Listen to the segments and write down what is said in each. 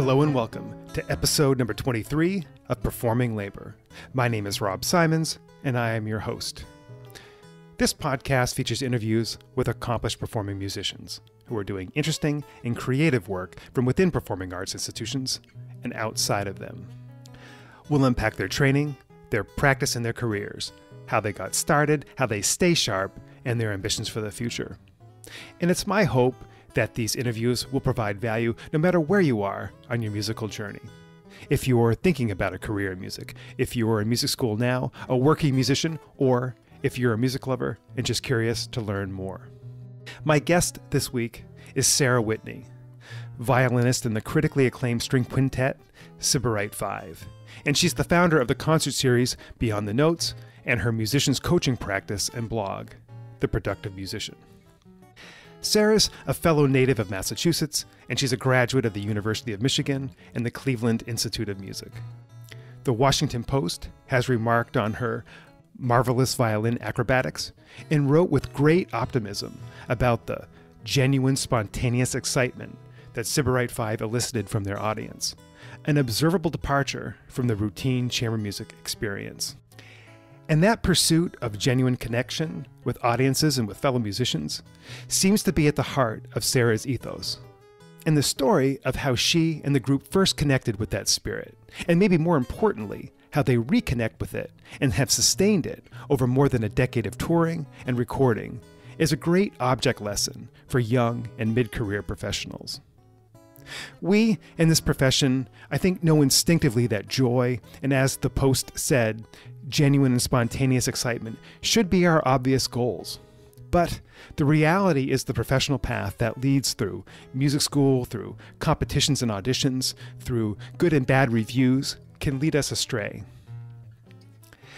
Hello and welcome to episode number 23 of Performing Labor. My name is Rob Simonds, and I am your host. This podcast features interviews with accomplished performing musicians who are doing interesting and creative work from within performing arts institutions and outside of them. We'll unpack their training, their practice, and their careers, how they got started, how they stay sharp, and their ambitions for the future. And it's my hope that these interviews will provide value no matter where you are on your musical journey. If you're thinking about a career in music, if you're in music school now, a working musician, or if you're a music lover and just curious to learn more. My guest this week is Sarah Whitney, violinist in the critically acclaimed string quintet Sybarite 5. And she's the founder of the concert series Beyond the Notes and her musician's coaching practice and blog, The Productive Musician. Sarah's a fellow native of Massachusetts, and she's a graduate of the University of Michigan and the Cleveland Institute of Music. The Washington Post has remarked on her marvelous violin acrobatics and wrote with great optimism about the genuine, spontaneous excitement that Sybarite 5 elicited from their audience, an observable departure from the routine chamber music experience. And that pursuit of genuine connection with audiences and with fellow musicians seems to be at the heart of Sarah's ethos. And the story of how she and the group first connected with that spirit, and maybe more importantly, how they reconnect with it and have sustained it over more than a decade of touring and recording, is a great object lesson for young and mid career professionals. We, in this profession, I think, know instinctively that joy, and as the Post said, genuine and spontaneous excitement should be our obvious goals. But the reality is the professional path that leads through music school, through competitions and auditions, through good and bad reviews, can lead us astray.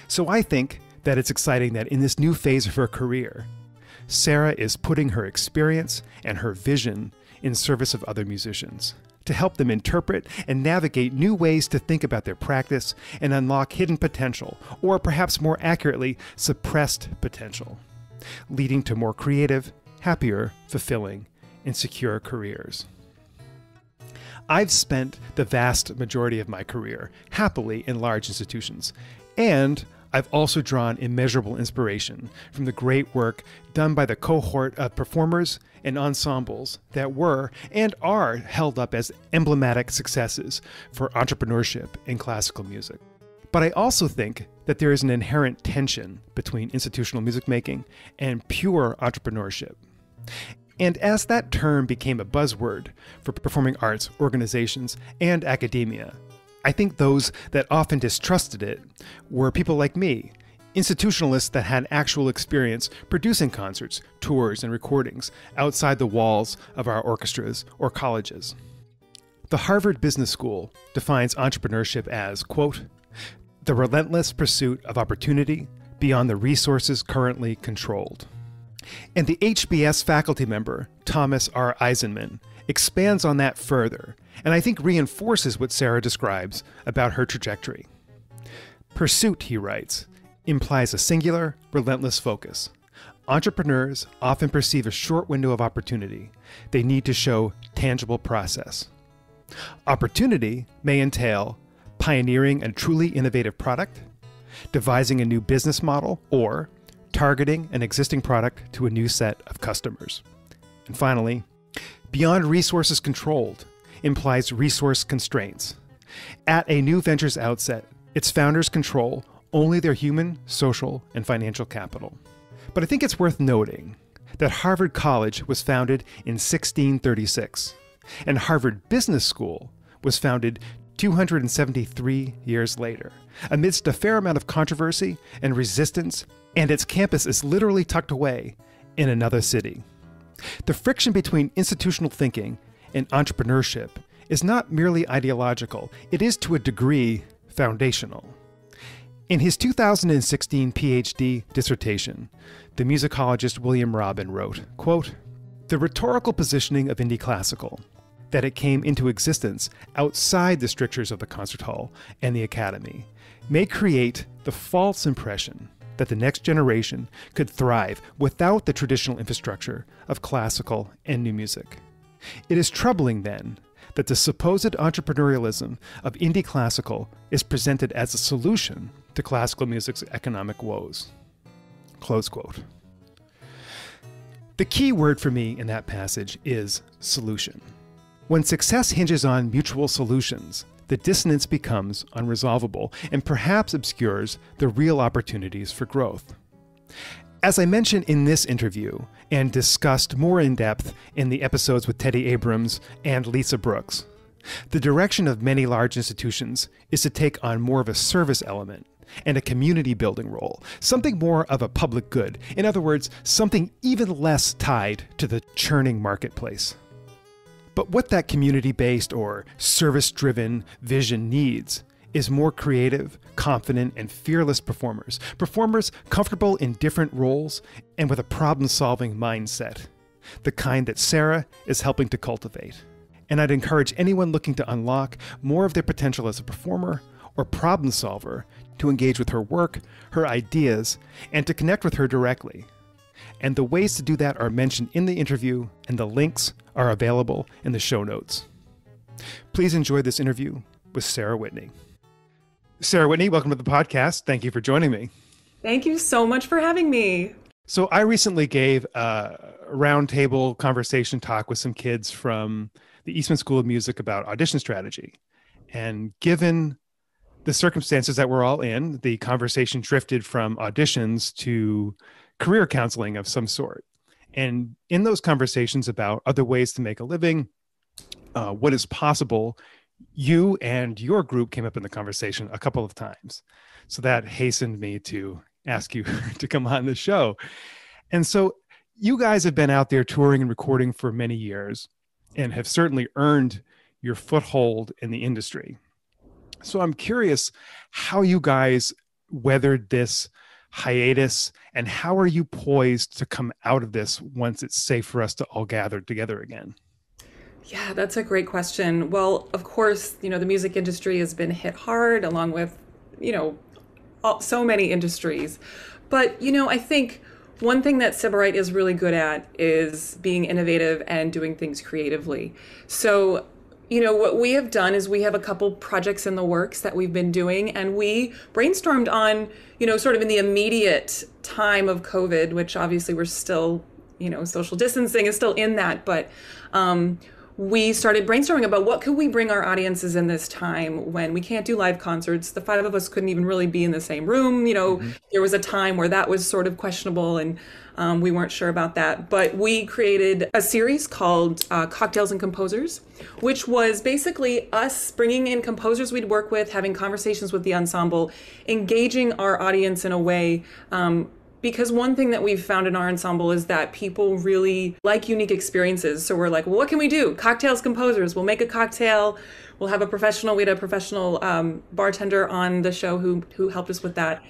So I think that it's exciting that in this new phase of her career, Sarah is putting her experience and her vision in service of other musicians to help them interpret and navigate new ways to think about their practice and unlock hidden potential, or perhaps more accurately, suppressed potential, leading to more creative, happier, fulfilling, and secure careers. I've spent the vast majority of my career happily in large institutions, and I've also drawn immeasurable inspiration from the great work done by the cohort of performers and ensembles that were and are held up as emblematic successes for entrepreneurship in classical music. But I also think that there is an inherent tension between institutional music making and pure entrepreneurship. And as that term became a buzzword for performing arts organizations and academia, I think those that often distrusted it were people like me, institutionalists that had actual experience producing concerts, tours, and recordings outside the walls of our orchestras or colleges. The Harvard Business School defines entrepreneurship as, quote, the relentless pursuit of opportunity beyond the resources currently controlled. And the HBS faculty member, Thomas R. Eisenmann, expands on that further, and I think reinforces what Sarah describes about her trajectory. Pursuit, he writes, implies a singular, relentless focus. Entrepreneurs often perceive a short window of opportunity. They need to show tangible process. Opportunity may entail pioneering a truly innovative product, devising a new business model, or targeting an existing product to a new set of customers. And finally, beyond resources controlled implies resource constraints. At a new venture's outset, its founders control only their human, social, and financial capital. But I think it's worth noting that Harvard College was founded in 1636, and Harvard Business School was founded 273 years later, amidst a fair amount of controversy and resistance, and its campus is literally tucked away in another city. The friction between institutional thinking and entrepreneurship is not merely ideological, it is to a degree foundational. In his 2016 PhD dissertation, the musicologist William Robin wrote, quote, The rhetorical positioning of indie classical, that it came into existence outside the strictures of the concert hall and the academy, may create the false impression that the next generation could thrive without the traditional infrastructure of classical and new music. It is troubling, then, that the supposed entrepreneurialism of indie classical is presented as a solution to classical music's economic woes. Close quote. The key word for me in that passage is solution. When success hinges on mutual solutions, the dissonance becomes unresolvable and perhaps obscures the real opportunities for growth. As I mentioned in this interview and discussed more in depth in the episodes with Teddy Abrams and Lisa Brooks, the direction of many large institutions is to take on more of a service element and a community building role, something more of a public good. In other words, something even less tied to the churning marketplace. But what that community based or service driven vision needs is more creative, confident, and fearless performers. Performers comfortable in different roles and with a problem solving mindset. The kind that Sarah is helping to cultivate. And I'd encourage anyone looking to unlock more of their potential as a performer or problem solver to engage with her work, her ideas, and to connect with her directly. And the ways to do that are mentioned in the interview, and the links are available in the show notes. Please enjoy this interview with Sarah Whitney. Sarah Whitney, welcome to the podcast. Thank you for joining me. Thank you so much for having me. So, I recently gave a roundtable conversation talk with some kids from the Eastman School of Music about audition strategy. And given the circumstances that we're all in, the conversation drifted from auditions to career counseling of some sort. And in those conversations about other ways to make a living, uh, what is possible, you and your group came up in the conversation a couple of times. So that hastened me to ask you to come on the show. And so you guys have been out there touring and recording for many years and have certainly earned your foothold in the industry. So I'm curious how you guys weathered this hiatus and how are you poised to come out of this once it's safe for us to all gather together again? Yeah, that's a great question. Well, of course, you know, the music industry has been hit hard along with, you know, all, so many industries. But, you know, I think one thing that Sybarite is really good at is being innovative and doing things creatively. So you know what we have done is we have a couple projects in the works that we've been doing and we brainstormed on you know sort of in the immediate time of covid which obviously we're still you know social distancing is still in that but um, we started brainstorming about what could we bring our audiences in this time when we can't do live concerts. The five of us couldn't even really be in the same room you know. Mm-hmm. there was a time where that was sort of questionable and um, we weren't sure about that. But we created a series called uh, cocktails and composers which was basically us bringing in composers we'd work with having conversations with the ensemble engaging our audience in a way um, because one thing that we've found in our ensemble is that people really like unique experiences. So we're like, well, what can we do? Cocktails composers. We'll make a cocktail. We'll have a professional. We had a professional um, bartender on the show who who helped us with that.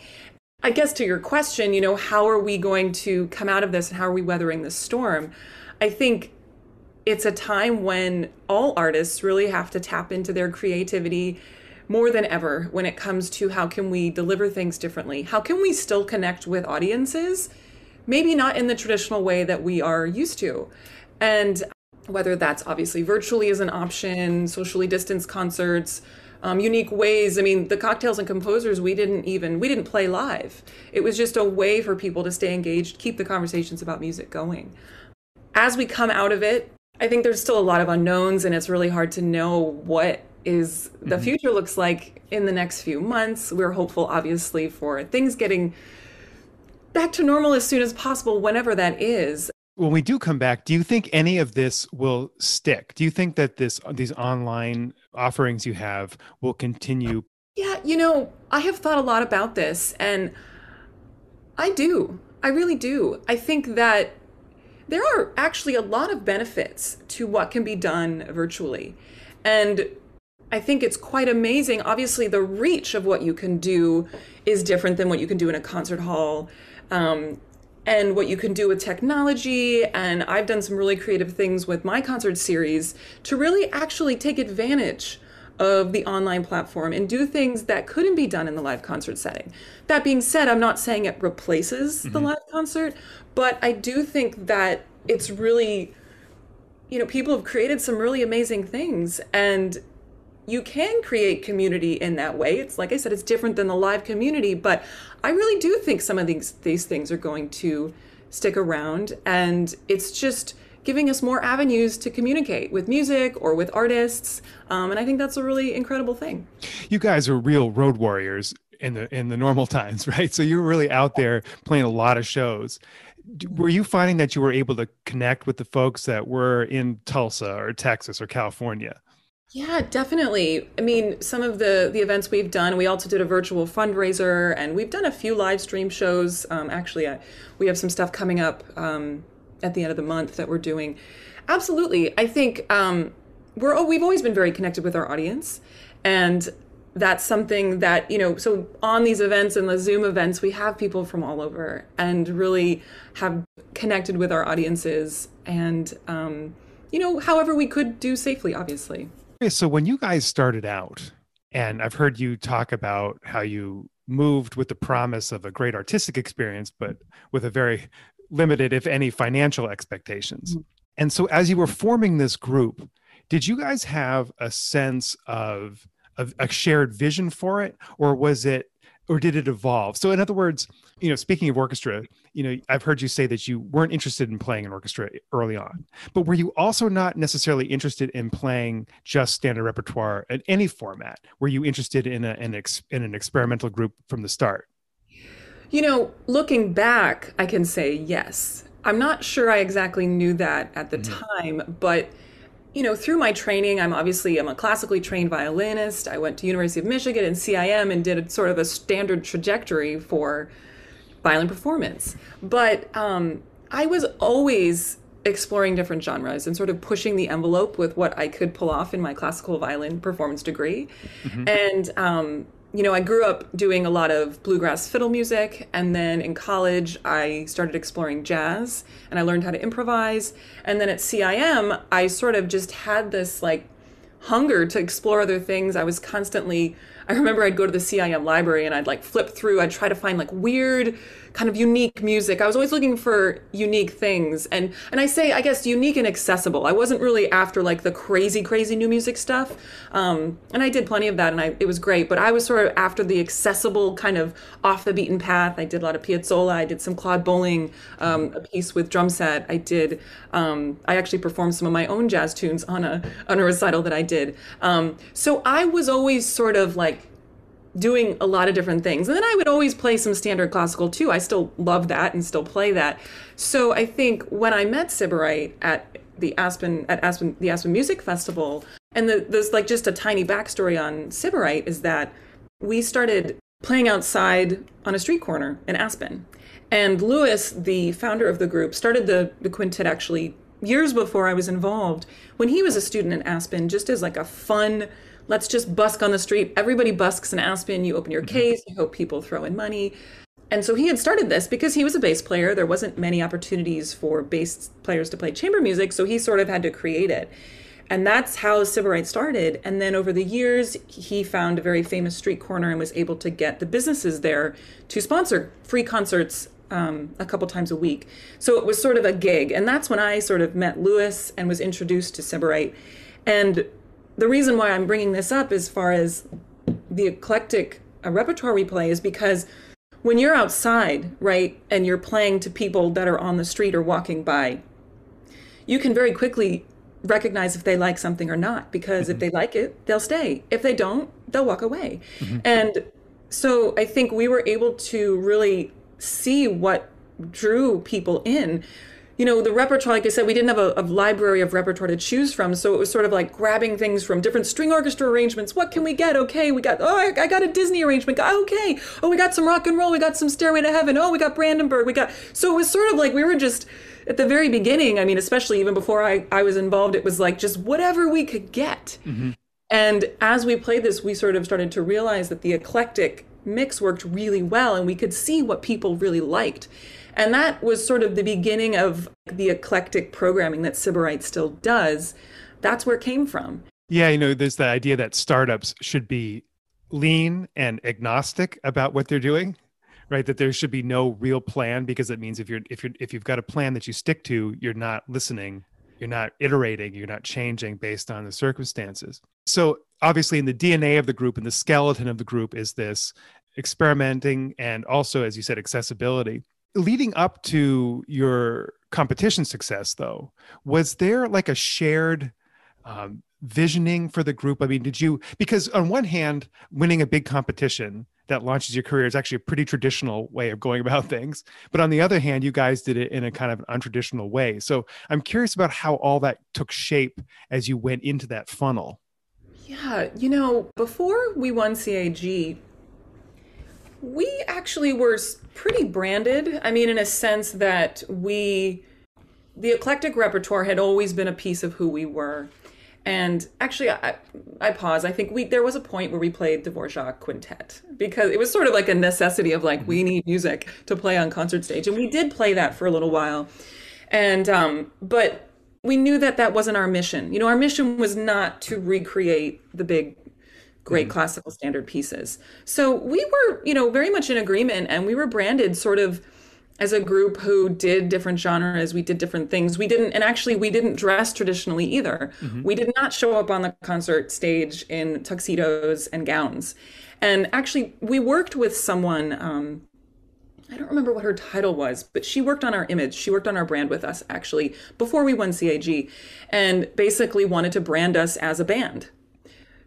I guess to your question, you know, how are we going to come out of this and how are we weathering this storm? I think it's a time when all artists really have to tap into their creativity more than ever when it comes to how can we deliver things differently? How can we still connect with audiences? Maybe not in the traditional way that we are used to. And whether that's obviously virtually as an option, socially distanced concerts, um, unique ways. I mean, the cocktails and composers, we didn't even we didn't play live. It was just a way for people to stay engaged, keep the conversations about music going. As we come out of it, I think there's still a lot of unknowns, and it's really hard to know what is the mm-hmm. future looks like in the next few months. We're hopeful, obviously, for things getting back to normal as soon as possible, whenever that is. When we do come back, do you think any of this will stick? Do you think that this these online offerings you have will continue? Yeah, you know, I have thought a lot about this, and I do. I really do. I think that there are actually a lot of benefits to what can be done virtually. And I think it's quite amazing. Obviously, the reach of what you can do is different than what you can do in a concert hall. Um, and what you can do with technology. And I've done some really creative things with my concert series to really actually take advantage of the online platform and do things that couldn't be done in the live concert setting. That being said, I'm not saying it replaces mm-hmm. the live concert, but I do think that it's really you know, people have created some really amazing things and you can create community in that way. It's like I said, it's different than the live community, but I really do think some of these these things are going to stick around and it's just giving us more avenues to communicate with music or with artists um, and i think that's a really incredible thing. You guys are real road warriors in the in the normal times right? So you're really out there playing a lot of shows. Were you finding that you were able to connect with the folks that were in tulsa or texas or california yeah, definitely. I mean, some of the the events we've done, we also did a virtual fundraiser, and we've done a few live stream shows. Um, actually, we have some stuff coming up um, at the end of the month that we're doing. Absolutely, I think um, we're oh, we've always been very connected with our audience, and that's something that you know. So on these events and the Zoom events, we have people from all over, and really have connected with our audiences, and um, you know, however we could do safely, obviously. So when you guys started out, and I've heard you talk about how you moved with the promise of a great artistic experience, but with a very limited, if any, financial expectations. Mm-hmm. And so as you were forming this group, did you guys have a sense of, of a shared vision for it? Or was it or did it evolve? So, in other words, you know, speaking of orchestra, you know, I've heard you say that you weren't interested in playing an orchestra early on, but were you also not necessarily interested in playing just standard repertoire in any format? Were you interested in, a, in, ex, in an experimental group from the start? You know, looking back, I can say yes. I'm not sure I exactly knew that at the mm-hmm. time, but you know, through my training, I'm obviously I'm a classically trained violinist. I went to University of Michigan and CIM and did a, sort of a standard trajectory for violin performance. But um, I was always exploring different genres and sort of pushing the envelope with what I could pull off in my classical violin performance degree. Mm-hmm. And um, you know, I grew up doing a lot of bluegrass fiddle music, and then in college, I started exploring jazz and I learned how to improvise. And then at CIM, I sort of just had this like hunger to explore other things. I was constantly, I remember I'd go to the CIM library and I'd like flip through, I'd try to find like weird kind of unique music. I was always looking for unique things. And and I say I guess unique and accessible. I wasn't really after like the crazy crazy new music stuff. Um, and I did plenty of that and I it was great, but I was sort of after the accessible kind of off the beaten path. I did a lot of Piazzolla, I did some Claude Bolling, um, a piece with drum set. I did um, I actually performed some of my own jazz tunes on a on a recital that I did. Um, so I was always sort of like doing a lot of different things. And then I would always play some standard classical too. I still love that and still play that. So I think when I met Sybarite at the Aspen at Aspen the Aspen Music Festival, and the, there's like just a tiny backstory on Sybarite is that we started playing outside on a street corner in Aspen. And Lewis, the founder of the group, started the, the quintet actually years before I was involved when he was a student in Aspen, just as like a fun let's just busk on the street. Everybody busks in Aspen. You open your mm-hmm. case, you hope people throw in money. And so he had started this because he was a bass player. There wasn't many opportunities for bass players to play chamber music, so he sort of had to create it. And that's how Sybarite started. And then over the years, he found a very famous street corner and was able to get the businesses there to sponsor free concerts um, a couple times a week. So it was sort of a gig. And that's when I sort of met Lewis and was introduced to Sybarite. And the reason why I'm bringing this up as far as the eclectic uh, repertoire we play is because when you're outside, right, and you're playing to people that are on the street or walking by, you can very quickly recognize if they like something or not because mm-hmm. if they like it, they'll stay. If they don't, they'll walk away. Mm-hmm. And so I think we were able to really see what drew people in you know, the repertoire, like I said, we didn't have a, a, library of repertoire to choose from. So it was sort of like grabbing things from different string orchestra arrangements. What can we get? Okay, we got, oh, I, I got a Disney arrangement. Okay. Oh, we got some rock and roll. We got some Stairway to Heaven. Oh, we got Brandenburg. We got, so it was sort of like we were just, at the very beginning, I mean, especially even before I, I was involved, it was like just whatever we could get. Mm-hmm. And as we played this, we sort of started to realize that the eclectic mix worked really well and we could see what people really liked. And that was sort of the beginning of the eclectic programming that Sybarite still does. That's where it came from. Yeah, you know, there's the idea that startups should be lean and agnostic about what they're doing right that there should be no real plan because it means if you're if you're if you've got a plan that you stick to you're not listening you're not iterating, you're not changing based on the circumstances. So obviously in the DNA of the group and the skeleton of the group is this experimenting and also as you said accessibility. Leading up to your competition success though, was there like a shared um, visioning for the group? I mean, did you because on one hand, winning a big competition that launches your career is actually a pretty traditional way of going about things. But on the other hand, you guys did it in a kind of an untraditional way. So I'm curious about how all that took shape as you went into that funnel. Yeah, you know, before we won CAG, we actually were pretty branded. I mean, in a sense that we, the eclectic repertoire had always been a piece of who we were. And actually, I, I pause. I think we there was a point where we played Dvorak Quintet because it was sort of like a necessity of like we mm-hmm. need music to play on concert stage, and we did play that for a little while. And um, but we knew that that wasn't our mission. You know, our mission was not to recreate the big great mm-hmm. classical standard pieces. So we were, you know, very much in agreement and we were branded sort of as a group who did different genres, we did different things. We didn't, and actually, we didn't dress traditionally either. Mm-hmm. We did not show up on the concert stage in tuxedos and gowns. And actually, we worked with someone. Um, I don't remember what her title was, but she worked on our image. She worked on our brand with us actually before we won CAG and basically wanted to brand us as a band.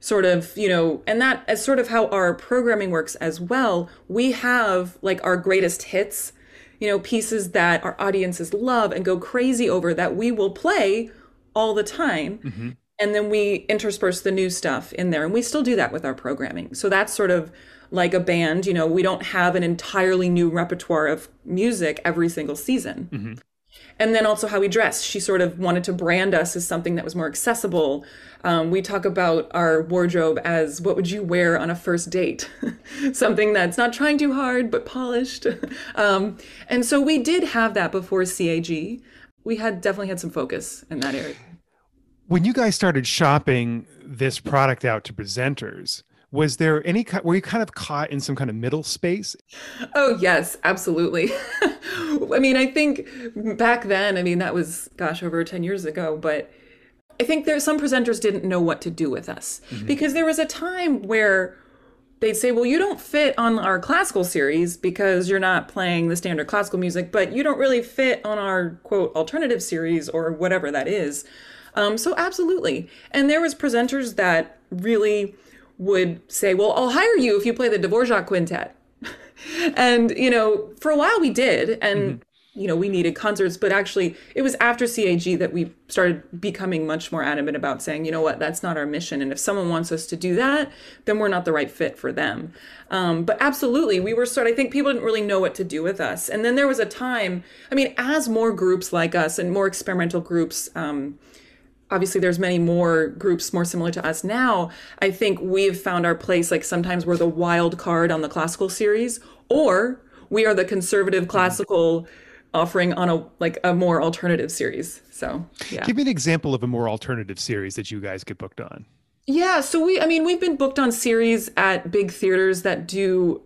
Sort of, you know, and that is sort of how our programming works as well. We have like our greatest hits you know, pieces that our audiences love and go crazy over that we will play all the time. Mm-hmm. And then we intersperse the new stuff in there. And we still do that with our programming. So that's sort of like a band, you know, we don't have an entirely new repertoire of music every single season. Mm-hmm and then also how we dress. She sort of wanted to brand us as something that was more accessible. Um, we talk about our wardrobe as what would you wear on a first date? something that's not trying too hard but polished. um, and so we did have that before CAG. We had definitely had some focus in that area. When you guys started shopping this product out to presenters, was there any were you kind of caught in some kind of middle space? Oh yes absolutely. I mean i think back then i mean that was gosh over 10 years ago but i think there some presenters didn't know what to do with us. Mm-hmm. because there was a time where they'd say well you don't fit on our classical series because you're not playing the standard classical music but you don't really fit on our quote alternative series or whatever that is. Um, so absolutely. And there was presenters that really would say, Well, I'll hire you if you play the Dvorak quintet. and, you know, for a while we did. And, mm-hmm. you know, we needed concerts, but actually it was after CAG that we started becoming much more adamant about saying, you know what, that's not our mission. And if someone wants us to do that, then we're not the right fit for them. Um, but absolutely, we were sort of, I think people didn't really know what to do with us. And then there was a time, I mean, as more groups like us and more experimental groups, um, obviously there's many more groups more similar to us now. I think we've found our place like sometimes we're the wild card on the classical series or we are the conservative classical offering on a like a more alternative series. So yeah. Give me an example of a more alternative series that you guys get booked on. Yeah so we i mean we've been booked on series at big theaters that do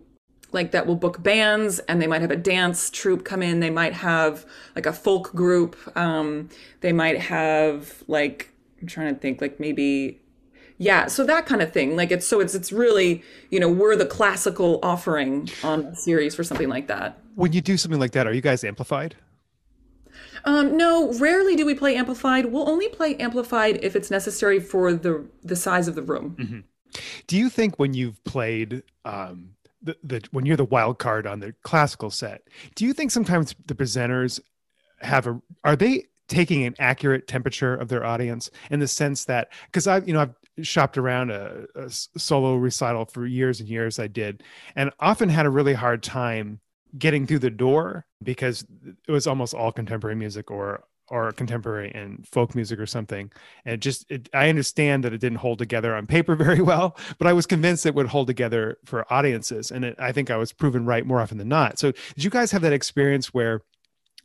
like that will book bands and they might have a dance troupe come in they might have like a folk group um, they might have like i'm trying to think like maybe yeah so that kind of thing like it's so it's it's really you know we're the classical offering on a series for something like that when you do something like that are you guys amplified um, no, rarely do we play amplified. We'll only play amplified if it's necessary for the the size of the room. Mm-hmm. Do you think when you've played um, the, the when you're the wild card on the classical set do you think sometimes the presenters have a are they taking an accurate temperature of their audience in the sense that because i you know i've shopped around a, a, solo recital for years and years i did and often had a really hard time getting through the door because it was almost all contemporary music or or contemporary and folk music or something. And it just, it, I understand that it didn't hold together on paper very well, but I was convinced it would hold together for audiences. And it, I think I was proven right more often than not. So did you guys have that experience where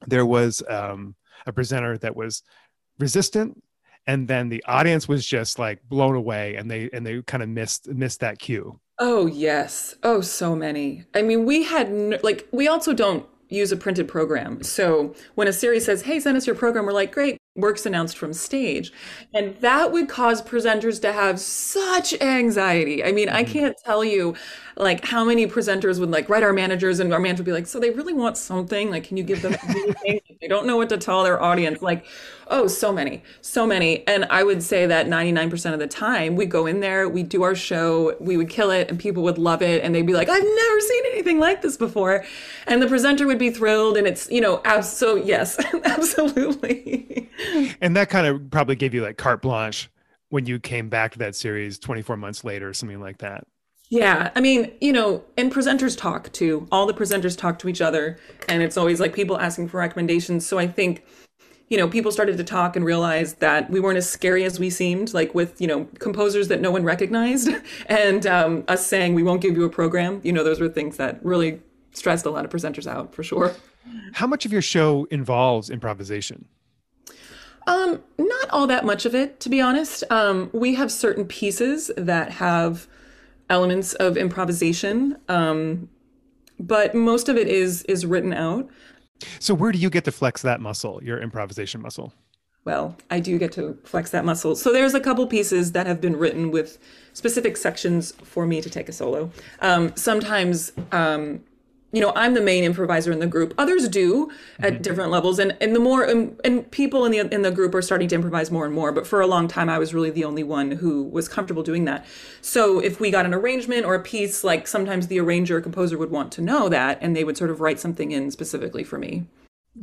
there was um, a presenter that was resistant and then the audience was just like blown away and they, and they kind of missed, missed that cue? Oh yes. Oh, so many. I mean, we had like we also don't use a printed program. So when a series says, "Hey, send us your program," we're like, "Great, works announced from stage. And that would cause presenters to have such anxiety. I mean, mm-hmm. I can't tell you like how many presenters would like write our managers and our manager would be like, so they really want something? Like, can you give them anything? they don't know what to tell their audience. Like, oh, so many, so many. And I would say that 99% of the time we go in there, we do our show, we would kill it and people would love it. And they'd be like, I've never seen anything like this before. And the presenter would be thrilled. And it's, you know, abs- so yes, absolutely. and that kind of probably gave you like carte blanche when you came back to that series 24 months later, or something like that. Yeah, I mean, you know, and presenters talk too. All the presenters talk to each other, and it's always like people asking for recommendations. So I think, you know, people started to talk and realize that we weren't as scary as we seemed, like with, you know, composers that no one recognized, and um, us saying we won't give you a program. You know, those were things that really stressed a lot of presenters out for sure. How much of your show involves improvisation? Um, not all that much of it, to be honest. Um, we have certain pieces that have elements of improvisation, um, but most of it is is written out. So where do you get to flex that muscle, your improvisation muscle? Well, I do get to flex that muscle. So there's a couple pieces that have been written with specific sections for me to take a solo. Um, sometimes um, you know i'm the main improviser in the group. Others do at mm-hmm. different levels and and the more um, and people in the in the group are starting to improvise more and more but for a long time i was really the only one who was comfortable doing that. So if we got an arrangement or a piece like sometimes the arranger or composer would want to know that and they would sort of write something in specifically for me.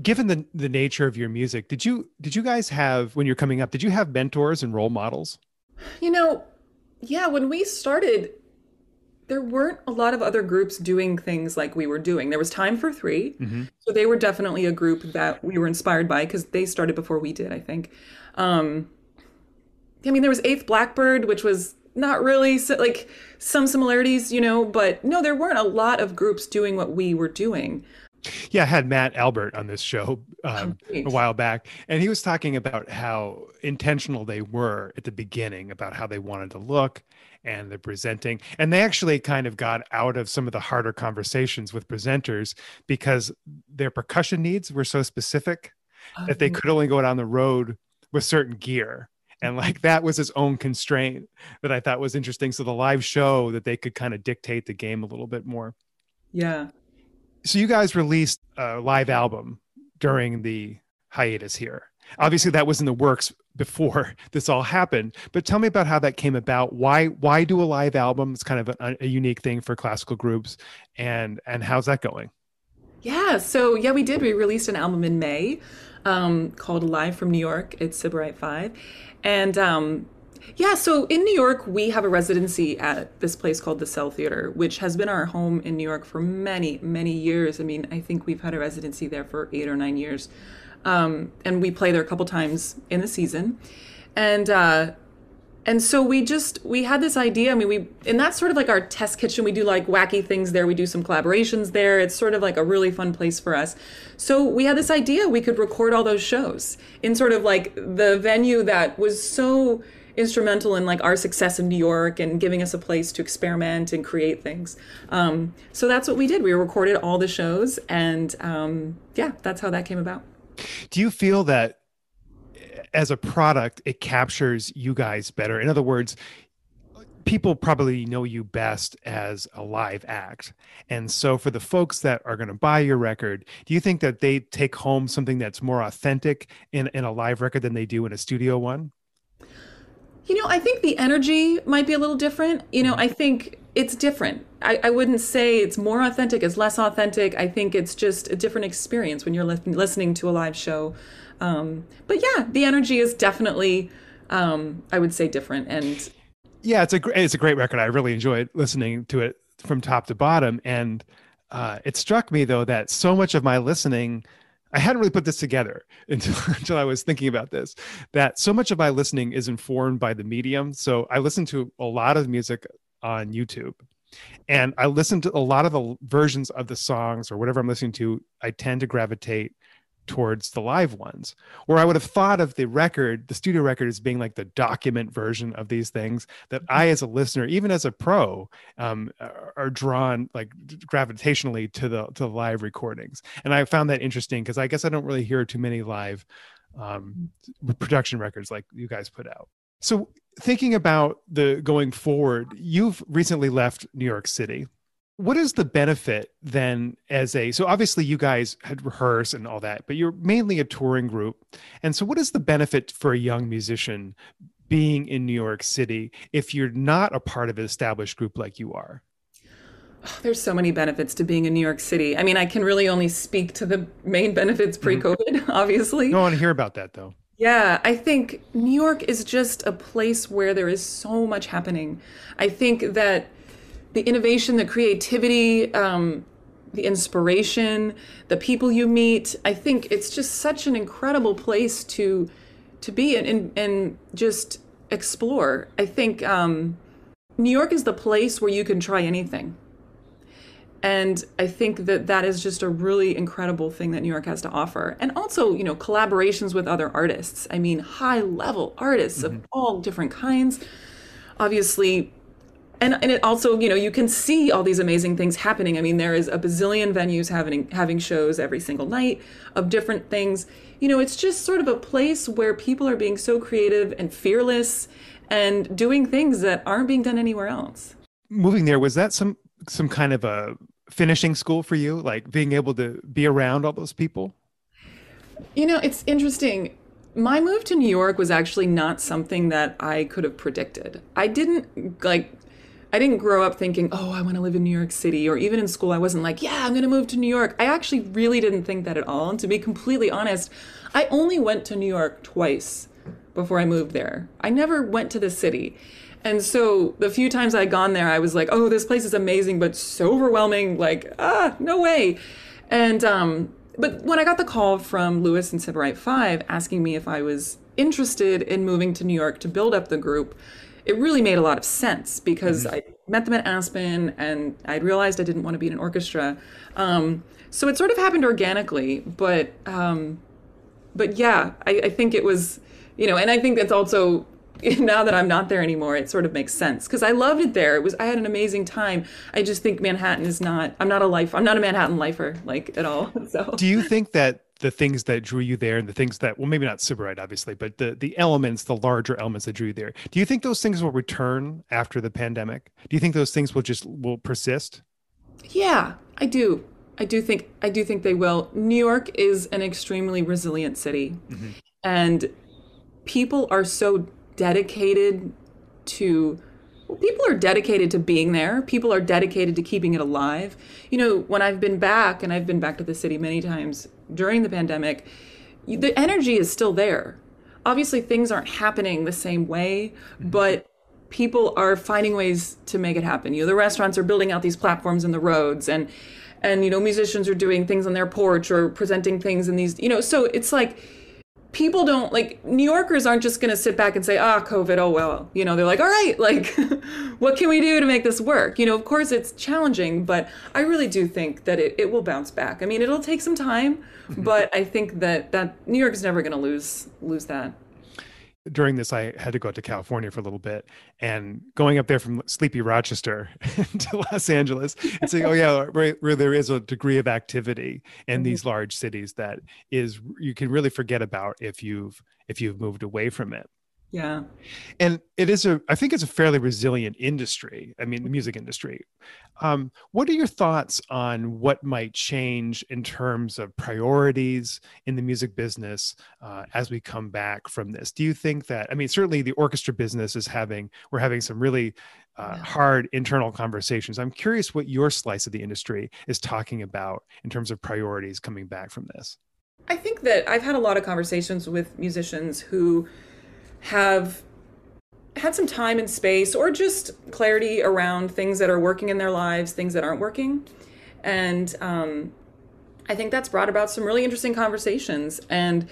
Given the the nature of your music did you did you guys have when you're coming up did you have mentors and role models? You know yeah when we started there weren't a lot of other groups doing things like we were doing. There was Time for 3 mm-hmm. so they were definitely a group that we were inspired by because they started before we did, I think. Um, I mean, there was Eighth Blackbird, which was not really like some similarities, you know, but no, there weren't a lot of groups doing what we were doing. Yeah, I had Matt Albert on this show um, oh, a while back, and he was talking about how intentional they were at the beginning about how they wanted to look and the presenting. And they actually kind of got out of some of the harder conversations with presenters because their percussion needs were so specific that they oh. could only go down the road with certain gear. And like that was his own constraint that I thought was interesting. So the live show that they could kind of dictate the game a little bit more. Yeah. So you guys released a live album during the hiatus here. Obviously, that was in the works before this all happened. But tell me about how that came about. Why why do a live album? It's kind of a, a unique thing for classical groups, and and how's that going? Yeah, so yeah, we did. We released an album in May um, called Live from New York. It's Sybarite Five, and um, yeah, so in New York, we have a residency at this place called the Cell Theater, which has been our home in New York for many, many years. I mean, I think we've had a residency there for eight or nine years. Um, and we play there a couple times in the season. And, uh, and so we just we had this idea i mean we and that's sort of like our test kitchen we do like wacky things there we do some collaborations there it's sort of like a really fun place for us so we had this idea we could record all those shows in sort of like the venue that was so instrumental in like our success in New York and giving us a place to experiment and create things. Um, so that's what we did. We recorded all the shows, and um, yeah, that's how that came about. Do you feel that as a product, it captures you guys better? In other words, people probably know you best as a live act. And so for the folks that are going to buy your record, do you think that they take home something that's more authentic in, in a live record than they do in a studio one? You know, I think the energy might be a little different. You know, mm-hmm. I think it's different. I, I wouldn't say it's more authentic, it's less authentic. I think it's just a different experience when you're li- listening to a live show. Um, but yeah, the energy is definitely, um, I would say, different. And yeah, it's a great, it's a great record. I really enjoyed listening to it from top to bottom. And uh, it struck me though that so much of my listening I hadn't really put this together until, until I was thinking about this. That so much of my listening is informed by the medium. So I listen to a lot of music on YouTube, and I listen to a lot of the versions of the songs or whatever I'm listening to. I tend to gravitate towards the live ones where i would have thought of the record the studio record as being like the document version of these things that i as a listener even as a pro um, are drawn like gravitationally to the to the live recordings and i found that interesting because i guess i don't really hear too many live um, production records like you guys put out. So thinking about the going forward, you've recently left New York City. What is the benefit then as a so obviously you guys had rehearsed and all that, but you're mainly a touring group. And so what is the benefit for a young musician being in New York City if you're not a part of an established group like you are? There's so many benefits to being in New York City. I mean, I can really only speak to the main benefits pre-COVID, mm-hmm. obviously. I want to hear about that though. Yeah, I think New York is just a place where there is so much happening. I think that the innovation, the creativity, um, the inspiration, the people you meet, I think it's just such an incredible place to to be and and, and just explore. I think um, New York is the place where you can try anything. And I think that that is just a really incredible thing that New York has to offer. And also, you know, collaborations with other artists. I mean, high level artists mm-hmm. of all different kinds. Obviously, and, and it also, you know, you can see all these amazing things happening. I mean, there is a bazillion venues having having shows every single night of different things. You know, it's just sort of a place where people are being so creative and fearless and doing things that aren't being done anywhere else. Moving there was that some some kind of a finishing school for you, like being able to be around all those people? You know, it's interesting. My move to New York was actually not something that I could have predicted. I didn't like I didn't grow up thinking, "Oh, I want to live in New York City," or even in school I wasn't like, "Yeah, I'm going to move to New York." I actually really didn't think that at all. And to be completely honest, I only went to New York twice before I moved there. I never went to the city. And so the few times I'd gone there, I was like, oh, this place is amazing, but so overwhelming. Like, ah, no way. And, um, but when I got the call from Lewis and Sybarite 5 asking me if I was interested in moving to New York to build up the group, it really made a lot of sense because mm-hmm. I met them at Aspen and I realized I didn't want to be in an orchestra. Um, so it sort of happened organically, but um, but yeah, I, I think it was, you know, and I think that's also now that I'm not there anymore, it sort of makes sense because I loved it there. It was I had an amazing time. I just think Manhattan is not. I'm not a life. I'm not a Manhattan lifer like at all. So. Do you think that the things that drew you there and the things that well maybe not Sybarite obviously but the the elements the larger elements that drew you there do you think those things will return after the pandemic do you think those things will just will persist yeah i do i do think i do think they will new york is an extremely resilient city mm-hmm. and people are so dedicated to well, people are dedicated to being there. People are dedicated to keeping it alive. You know, when I've been back, and I've been back to the city many times during the pandemic, the energy is still there. Obviously, things aren't happening the same way, mm-hmm. but people are finding ways to make it happen. You know, the restaurants are building out these platforms in the roads, and and you know, musicians are doing things on their porch or presenting things in these. You know, so it's like people don't like New Yorkers aren't just going to sit back and say, ah, COVID, oh well. You know, they're like, all right, like, what can we do to make this work? You know, of course it's challenging, but I really do think that it, it will bounce back. I mean, it'll take some time, but I think that, that New York is never going to lose lose that during this, I had to go out to California for a little bit, and going up there from sleepy Rochester to Los Angeles, it's like, oh yeah, where, where, there is a degree of activity in mm-hmm. these large cities that is you can really forget about if you've if you've moved away from it. Yeah. And it is a, I think it's a fairly resilient industry. I mean, the music industry. Um, what are your thoughts on what might change in terms of priorities in the music business uh, as we come back from this? Do you think that, I mean, certainly the orchestra business is having, we're having some really uh, hard internal conversations. I'm curious what your slice of the industry is talking about in terms of priorities coming back from this. I think that I've had a lot of conversations with musicians who, have had some time and space or just clarity around things that are working in their lives, things that aren't working. And um, I think that's brought about some really interesting conversations and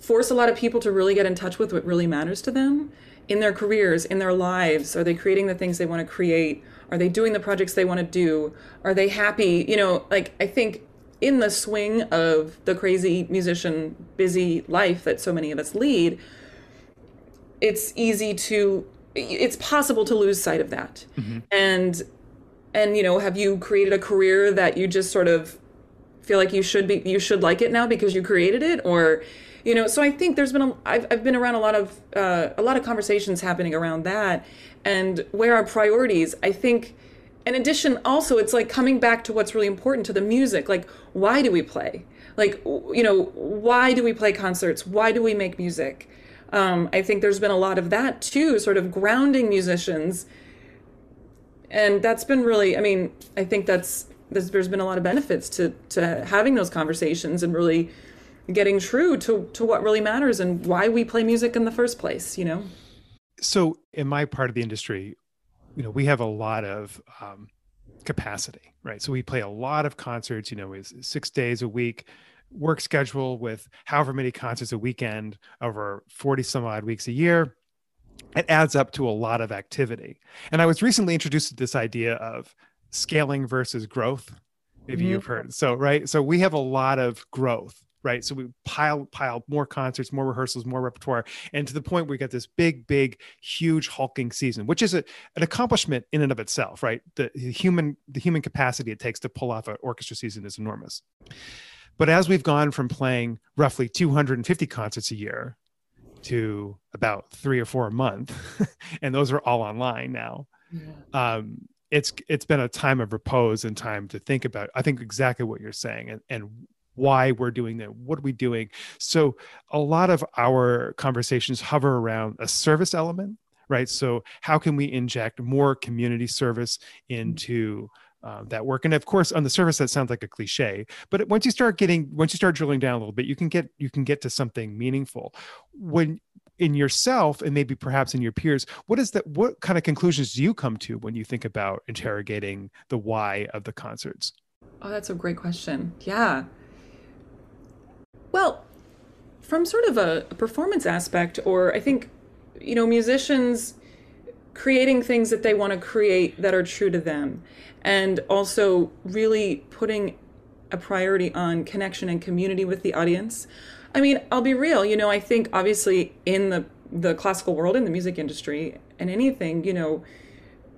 force a lot of people to really get in touch with what really matters to them in their careers, in their lives. Are they creating the things they want to create? Are they doing the projects they want to do? Are they happy? You know, like I think in the swing of the crazy musician busy life that so many of us lead, it's easy to it's possible to lose sight of that. Mm-hmm. and and you know have you created a career that you just sort of feel like you should be you should like it now because you created it? Or you know so i think there's been a i've, I've been around a lot of uh, a lot of conversations happening around that. And where our priorities i think in addition also it's like coming back to what's really important to the music. Like why do we play? Like you know why do we play concerts? Why do we make music um, i think there's been a lot of that too sort of grounding musicians. And that's been really i mean i think that's there's, there's been a lot of benefits to to having those conversations and really getting true to to what really matters and why we play music in the first place you know? So in my part of the industry you know we have a lot of um, capacity right? So we play a lot of concerts you know six days a week work schedule with however many concerts a weekend over 40 some odd weeks a year it adds up to a lot of activity and i was recently introduced to this idea of scaling versus growth maybe mm-hmm. you've heard so right so we have a lot of growth right? So we pile pile more concerts, more rehearsals, more repertoire, and to the point where we got this big, big, huge hulking season, which is a, an accomplishment in and of itself, right? The, the human the human capacity it takes to pull off an orchestra season is enormous. But as we've gone from playing roughly 250 concerts a year to about three or four a month, and those are all online now. Yeah. Um, it's it's been a time of repose and time to think about. I think exactly what you're saying, and and why we're doing that what are we doing so a lot of our conversations hover around a service element right so how can we inject more community service into uh, that work. And of course on the surface that sounds like a cliche but once you start getting once you start drilling down a little bit you can get you can get to something meaningful. When in yourself and maybe perhaps in your peers what is that what kind of conclusions do you come to when you think about interrogating the why of the concerts? Oh that's a great question. Yeah. Well, from sort of a, a performance aspect, or I think, you know, musicians creating things that they want to create that are true to them, and also really putting a priority on connection and community with the audience. I mean, I'll be real, you know, I think obviously in the the classical world in the music industry and anything, you know,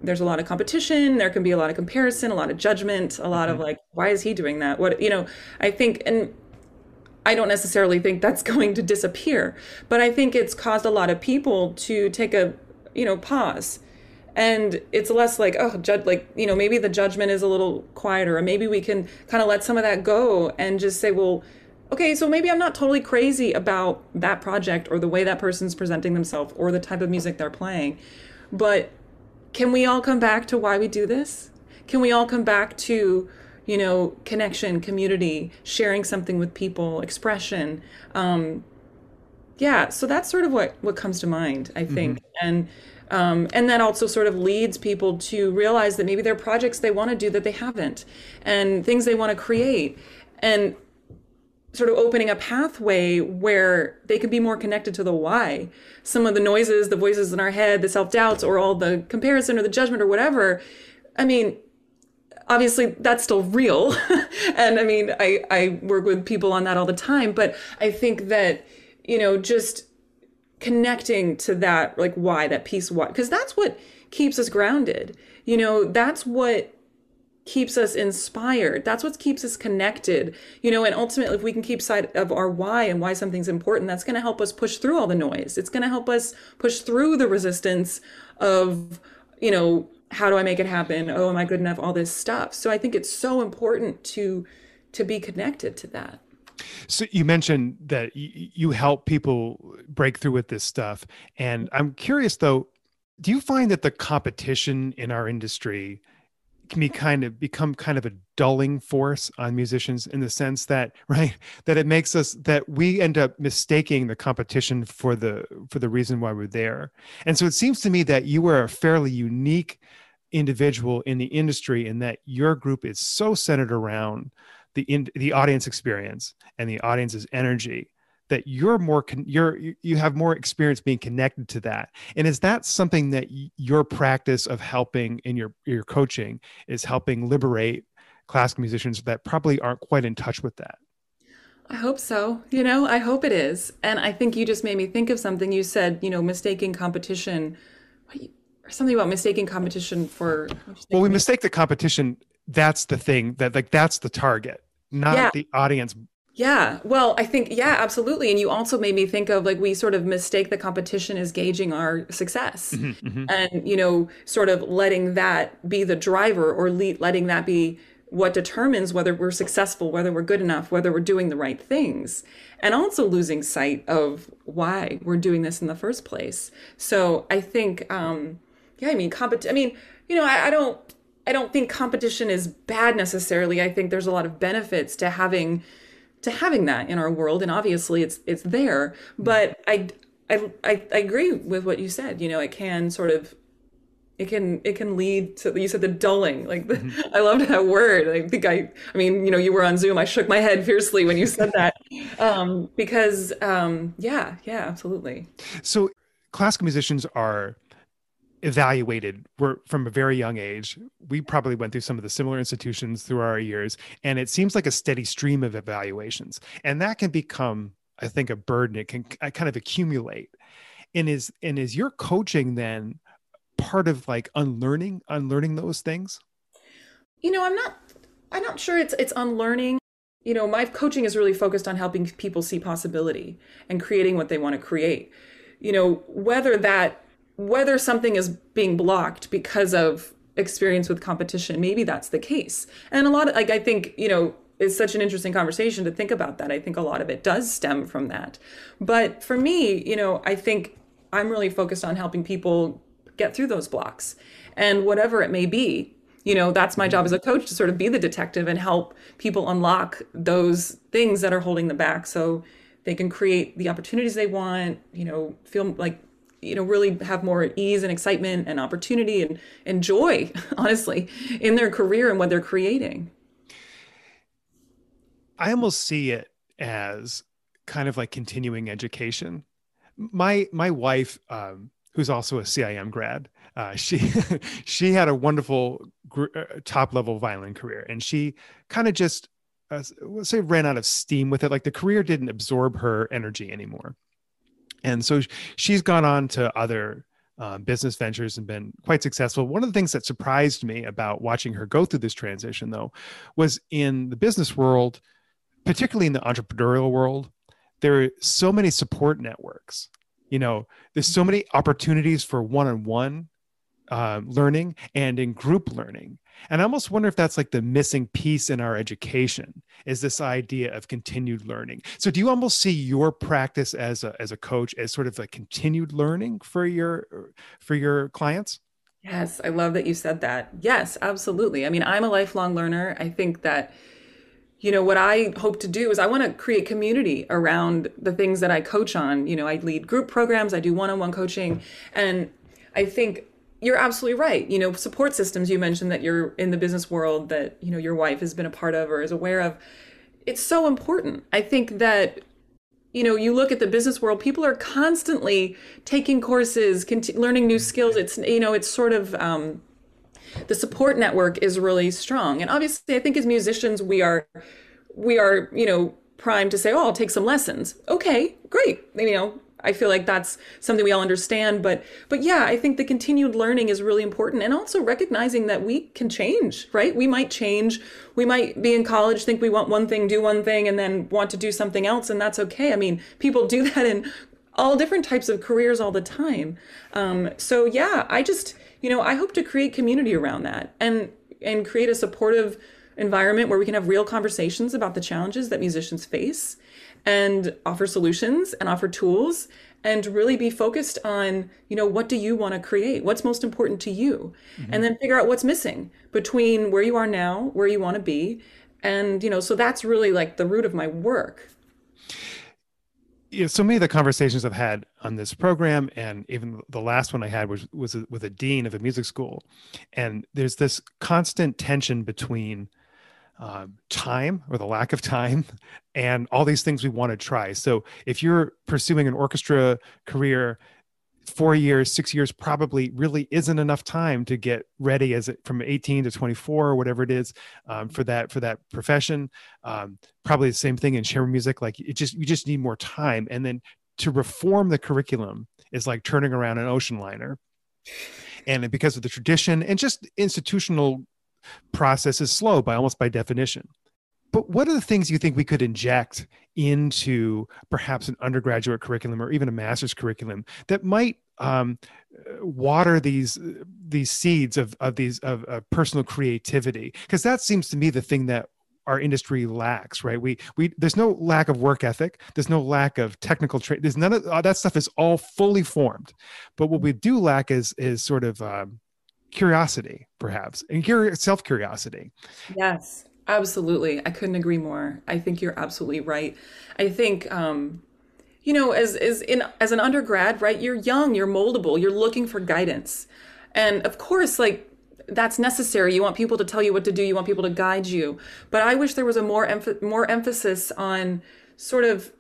there's a lot of competition, there can be a lot of comparison, a lot of judgment, a lot mm-hmm. of like why is he doing that? What, you know, I think and I don't necessarily think that's going to disappear, but I think it's caused a lot of people to take a, you know, pause. And it's less like, oh, judge, like, you know, maybe the judgment is a little quieter, or maybe we can kind of let some of that go and just say, well, okay, so maybe I'm not totally crazy about that project or the way that person's presenting themselves or the type of music they're playing. But can we all come back to why we do this? Can we all come back to, you know, connection, community, sharing something with people, expression. Um, yeah, so that's sort of what what comes to mind, I think, mm-hmm. and um, and that also sort of leads people to realize that maybe there are projects they want to do that they haven't, and things they want to create, and sort of opening a pathway where they can be more connected to the why. Some of the noises, the voices in our head, the self doubts, or all the comparison or the judgment or whatever. I mean, obviously that's still real and i mean i i work with people on that all the time but i think that you know just connecting to that like why that piece why because that's what keeps us grounded you know that's what keeps us inspired that's what keeps us connected you know and ultimately if we can keep sight of our why and why something's important that's going to help us push through all the noise it's going to help us push through the resistance of you know how do I make it happen? Oh, am I good enough? All this stuff. So I think it's so important to to be connected to that. So you mentioned that you help people break through with this stuff, and I'm curious though, do you find that the competition in our industry can be kind of become kind of a dulling force on musicians in the sense that right that it makes us that we end up mistaking the competition for the for the reason why we're there? And so it seems to me that you are a fairly unique individual in the industry in that your group is so centered around the in, the audience experience and the audience's energy that you're more con- you're you have more experience being connected to that and is that something that y- your practice of helping in your your coaching is helping liberate classical musicians that probably aren't quite in touch with that I hope so. You know, I hope it is. And I think you just made me think of something you said, you know, mistaking competition or something about mistaking competition for Well, we mistake the competition. That's the thing that like that's the target, not yeah. the audience Yeah, well, I think, yeah, absolutely. And you also made me think of like we sort of mistake the competition as gauging our success mm-hmm, mm-hmm. and, you know, sort of letting that be the driver or le- letting that be what determines whether we're successful, whether we're good enough, whether we're doing the right things, and also losing sight of why we're doing this in the first place. So I think, um, yeah, I mean, compet- I mean, you know, I, I don't, I don't think competition is bad necessarily. I think there's a lot of benefits to having to having that in our world and obviously it's it's there. But I, I i i agree with what you said. You know it can sort of it can it can lead to you said the dulling like the, mm-hmm. i loved that word. I think i i mean you know you were on zoom. I shook my head fiercely when you said that. Um because um yeah yeah absolutely. So classical musicians are evaluated. We're from a very young age. We probably went through some of the similar institutions through our years and it seems like a steady stream of evaluations. And that can become i think a burden. It can uh, kind of accumulate. And is and is your coaching then part of like unlearning unlearning those things? You know i'm not i'm not sure it's it's unlearning. You know my coaching is really focused on helping people see possibility and creating what they want to create. You know whether that whether something is being blocked because of experience with competition, maybe that's the case. And a lot of like I think, you know, it's such an interesting conversation to think about that. I think a lot of it does stem from that. But for me, you know, I think I'm really focused on helping people get through those blocks. And whatever it may be, you know, that's my job as a coach to sort of be the detective and help people unlock those things that are holding them back so they can create the opportunities they want, you know, feel like you know really have more ease and excitement and opportunity and, and joy honestly in their career and what they're creating. I almost see it as kind of like continuing education. My my wife um, who's also a CIM grad uh, she she had a wonderful gr- uh, top level violin career and she kind of just uh, let's say ran out of steam with it. Like the career didn't absorb her energy anymore and so she's gone on to other um, business ventures and been quite successful. One of the things that surprised me about watching her go through this transition, though, was in the business world, particularly in the entrepreneurial world, there are so many support networks. You know, there's so many opportunities for one on one Uh, learning and in group learning and I almost wonder if that's like the missing piece in our education is this idea of continued learning. So do you almost see your practice as a as a coach as sort of a continued learning for your for your clients? Yes, I love that you said that. Yes, absolutely. I mean, I'm a lifelong learner. I think that you know what i hope to do is i want to create community around the things that i coach on you know i lead group programs i do one-on-one coaching and i think you're absolutely right. You know, support systems you mentioned that you're in the business world that, you know, your wife has been a part of or is aware of. It's so important. I think that you know, you look at the business world, people are constantly taking courses, cont- learning new skills. It's, you know, it's sort of, um, the support network is really strong. And obviously, I think as musicians, we are, we are, you know, primed to say, oh, I'll take some lessons. Okay, great. You know, I feel like that's something we all understand. But but yeah, I think the continued learning is really important, and also recognizing that we can change. Right? We might change. We might be in college, think we want one thing, do one thing, and then want to do something else, and that's okay. I mean, people do that in all different types of careers all the time. Um, so yeah, I just you know I hope to create community around that and and create a supportive environment where we can have real conversations about the challenges that musicians face and offer solutions and offer tools and really be focused on you know what do you want to create? What's most important to you? Mm-hmm. and then figure out what's missing between where you are now where you want to be and you know so that's really like the root of my work. Yeah, so many of the conversations I've had on this program, and even the last one I had was was with a dean of a music school, and there's this constant tension between um, time or the lack of time and all these things we want to try. So if you're pursuing an orchestra career, four years, six years probably really isn't enough time to get ready as it from 18 to 24 or whatever it is um, for that for that profession. Um, probably the same thing in chamber music. Like it just you just need more time. And then to reform the curriculum is like turning around an ocean liner. And because of the tradition and just institutional process is slow by almost by definition. but what are the things you think we could inject into perhaps an undergraduate curriculum or even a master's curriculum that might um, water these these seeds of of these of, of personal creativity? Because that seems to me the thing that our industry lacks right? We we there's no lack of work ethic. There's no lack of technical trade there's none of that stuff is all fully formed. But what we do lack is is sort of um, curiosity perhaps and self curiosity yes absolutely. I couldn't agree more. I think you're absolutely right. I think um you know as as in as an undergrad right you're young you're moldable you're looking for guidance. And of course like that's necessary. You want people to tell you what to do. You want people to guide you. But i wish there was a more emph- more emphasis on sort of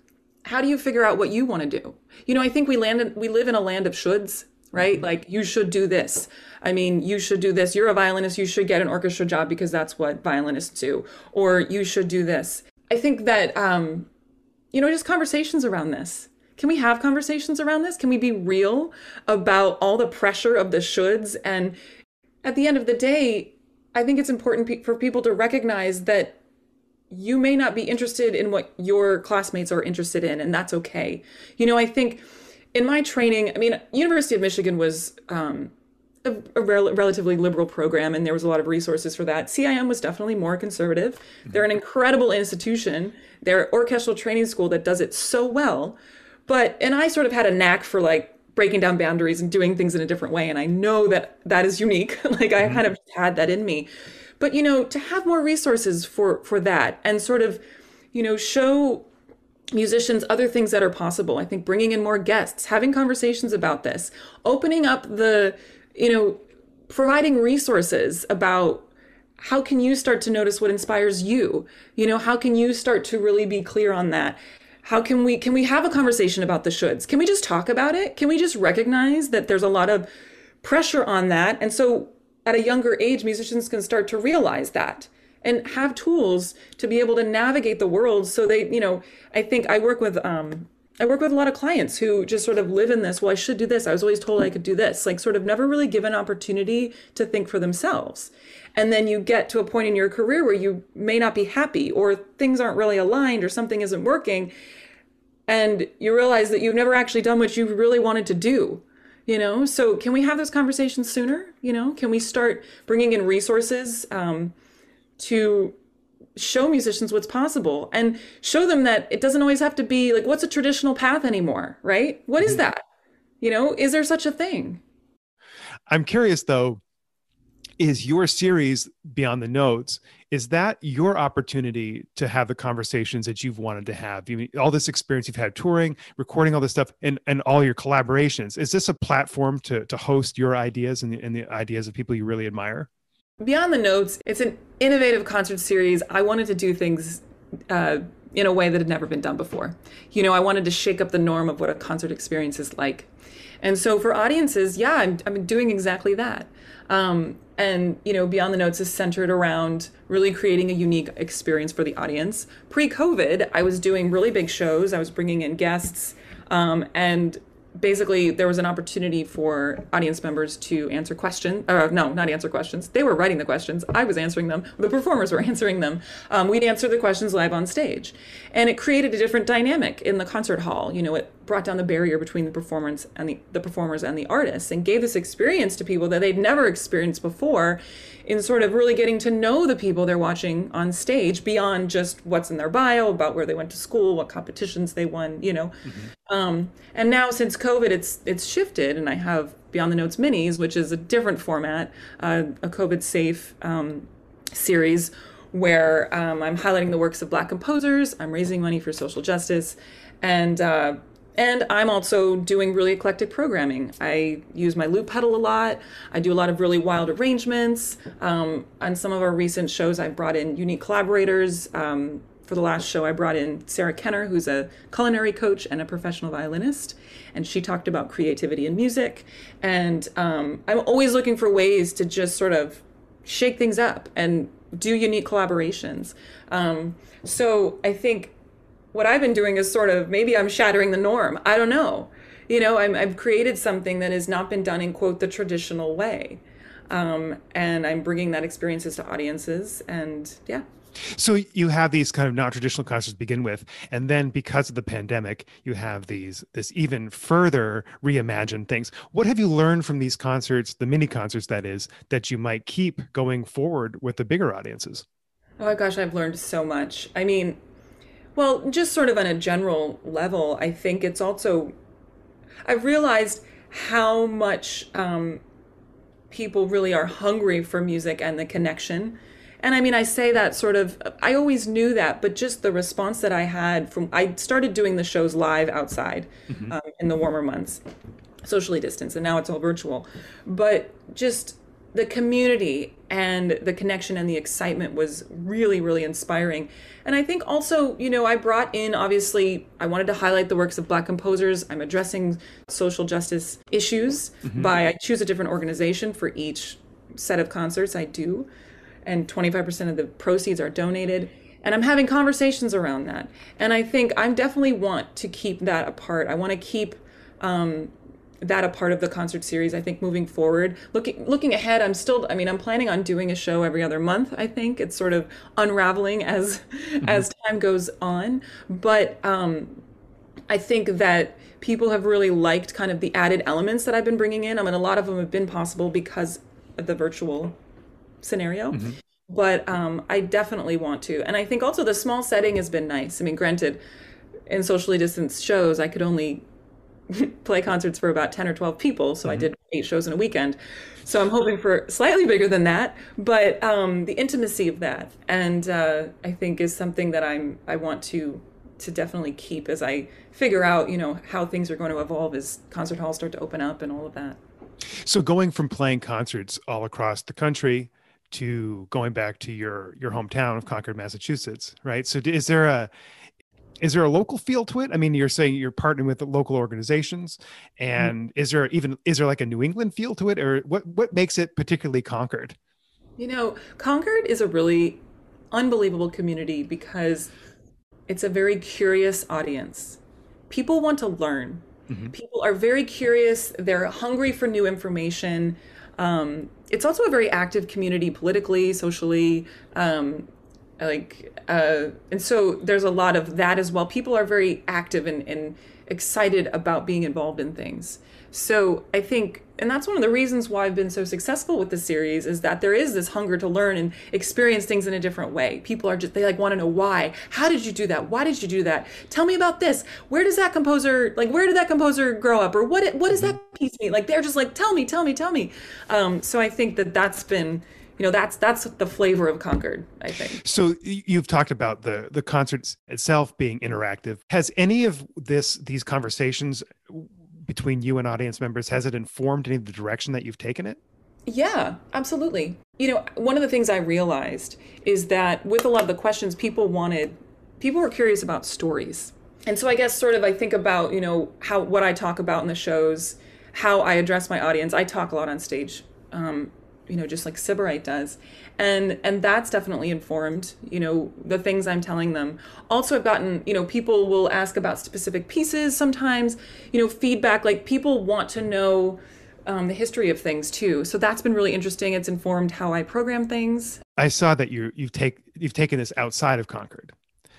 how do you figure out what you want to do? You know i think we land in, we live in a land of shoulds right like you should do this i mean you should do this you're a violinist you should get an orchestra job because that's what violinists do or you should do this i think that um you know, just conversations around this. Can we have conversations around this? Can we be real about all the pressure of the shoulds? And at the end of the day, I think it's important for people to recognize that you may not be interested in what your classmates are interested in, and that's okay. You know, I think in my training, I mean, University of Michigan was um, a, a rel- relatively liberal program and there was a lot of resources for that. CIM was definitely more conservative. Mm-hmm. They're an incredible institution. They're an orchestral training school that does it so well. But, and I sort of had a knack for like breaking down boundaries and doing things in a different way. And I know that that is unique. like I mm-hmm. kind of had that in me. But, you know, to have more resources for, for that and sort of, you know, show musicians other things that are possible. I think bringing in more guests, having conversations about this, opening up the, you know, providing resources about how can you start to notice what inspires you? You know, how can you start to really be clear on that? How can we can we have a conversation about the shoulds? Can we just talk about it? Can we just recognize that there's a lot of pressure on that? And so at a younger age, musicians can start to realize that and have tools to be able to navigate the world so they, you know, I think I work with um I work with a lot of clients who just sort of live in this. Well, I should do this. I was always told I could do this. Like, sort of never really given opportunity to think for themselves. And then you get to a point in your career where you may not be happy, or things aren't really aligned, or something isn't working. And you realize that you've never actually done what you really wanted to do. You know, so can we have those conversations sooner? You know, can we start bringing in resources um, to show musicians what's possible and show them that it doesn't always have to be like what's a traditional path anymore right? What is mm-hmm. that? You know is there such a thing? I'm curious though is your series beyond the notes is that your opportunity to have the conversations that you've wanted to have? You mean all this experience you've had touring recording all this stuff and and all your collaborations. Is this a platform to to host your ideas and the, and the ideas of people you really admire Beyond the Notes, it's an innovative concert series. I wanted to do things uh, in a way that had never been done before. You know, I wanted to shake up the norm of what a concert experience is like. And so for audiences, yeah, I'm, I'm doing exactly that. Um, and, you know, Beyond the Notes is centered around really creating a unique experience for the audience. Pre COVID, I was doing really big shows, I was bringing in guests. Um, and basically there was an opportunity for audience members to answer questions uh, no not answer questions. They were writing the questions. I was answering them. The performers were answering them. Um, we'd answer the questions live on stage. And it created a different dynamic in the concert hall. You know it brought down the barrier between the performance and the, the performers and the artists and gave this experience to people that they'd never experienced before in sort of really getting to know the people they're watching on stage beyond just what's in their bio about where they went to school, what competitions they won, you know. Mm-hmm. Um, and now since COVID, it's it's shifted, and I have Beyond the Notes minis, which is a different format, uh, a COVID safe um, series where um, I'm highlighting the works of Black composers. I'm raising money for social justice, and uh, and I'm also doing really eclectic programming. I use my loop pedal a lot. I do a lot of really wild arrangements. Um, on some of our recent shows, I've brought in unique collaborators. Um, for the last show, I brought in Sarah Kenner, who's a culinary coach and a professional violinist, and she talked about creativity in music. And um, I'm always looking for ways to just sort of shake things up and do unique collaborations. Um, so I think what I've been doing is sort of maybe I'm shattering the norm. I don't know. You know, i have created something that has not been done in quote the traditional way, um, and I'm bringing that experiences to audiences. And yeah. So you have these kind of non-traditional concerts to begin with, and then because of the pandemic, you have these this even further reimagined things. What have you learned from these concerts, the mini concerts that is, that you might keep going forward with the bigger audiences? Oh my gosh, I've learned so much. I mean, well, just sort of on a general level, I think it's also I've realized how much um, people really are hungry for music and the connection and I mean, I say that sort of, I always knew that, but just the response that I had from, I started doing the shows live outside mm-hmm. um, in the warmer months, socially distanced, and now it's all virtual. But just the community and the connection and the excitement was really, really inspiring. And I think also, you know, I brought in, obviously, I wanted to highlight the works of Black composers. I'm addressing social justice issues mm-hmm. by, I choose a different organization for each set of concerts I do and 25% of the proceeds are donated and i'm having conversations around that and i think i definitely want to keep that apart i want to keep um, that a part of the concert series i think moving forward looking looking ahead i'm still i mean i'm planning on doing a show every other month i think it's sort of unraveling as mm-hmm. as time goes on but um, i think that people have really liked kind of the added elements that i've been bringing in i mean a lot of them have been possible because of the virtual scenario. Mm-hmm. But um, I definitely want to. And I think also the small setting has been nice. I mean, granted, in socially distanced shows, I could only play concerts for about 10 or 12 people. So mm-hmm. I did eight shows in a weekend. So I'm hoping for slightly bigger than that. But um, the intimacy of that, and uh, I think is something that I'm I want to to definitely keep as I figure out, you know, how things are going to evolve as concert halls start to open up and all of that. So going from playing concerts all across the country to going back to your your hometown of Concord, Massachusetts, right? So is there a is there a local feel to it? I mean, you're saying you're partnering with local organizations, mm-hmm. and mm-hmm. is there even is there like a New England feel to it, or what what makes it particularly Concord? You know, Concord is a really unbelievable community because it's a very curious audience. People want to learn. Mm-hmm. People are very curious. They're hungry for new information. Um, it's also a very active community politically, socially. Um, like, uh, and so there's a lot of that as well. People are very active and, and excited about being involved in things. So I think, and that's one of the reasons why I've been so successful with the series is that there is this hunger to learn and experience things in a different way. People are just, they like want to know why. How did you do that? Why did you do that? Tell me about this. Where does that composer, like, where did that composer grow up? Or what, what does that piece mean? Like, they're just like, tell me, tell me, tell me. Um, so I think that that's been, you know that's that's the flavor of concord i think. So you've talked about the the concerts itself being interactive. Has any of this these conversations between you and audience members has it informed any of the direction that you've taken it? Yeah absolutely. You know one of the things i realized is that with a lot of the questions people wanted people were curious about stories. And so i guess sort of i think about you know how what i talk about in the shows how i address my audience. I talk a lot on stage um, you know just like sybarite does. And and that's definitely informed you know the things i'm telling them. Also i've gotten you know people will ask about specific pieces sometimes you know feedback like people want to know um, the history of things too. So that's been really interesting. It's informed how i program things. I saw that you you've take you've taken this outside of concord.